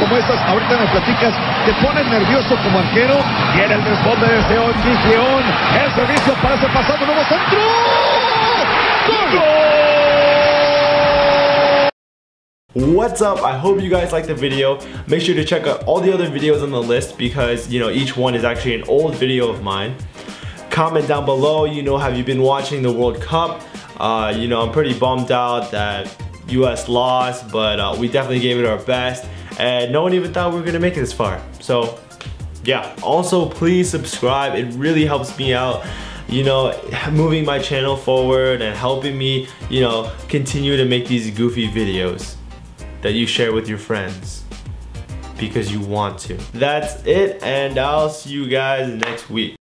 Como estas, ahorita platicas, te pones nervioso como arquero. El responde de El servicio nuevo centro. ¡Gol! What's up? I hope you guys liked the video. Make sure to check out all the other videos on the list because, you know, each one is actually an old video of mine. Comment down below, you know, have you been watching the World Cup? Uh, you know, I'm pretty bummed out that US lost, but uh, we definitely gave it our best. And no one even thought we were gonna make it this far. So, yeah. Also, please subscribe. It really helps me out you know, moving my channel forward and helping me, you know, continue to make these goofy videos that you share with your friends because you want to. That's it, and I'll see you guys next week.